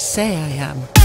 say I am.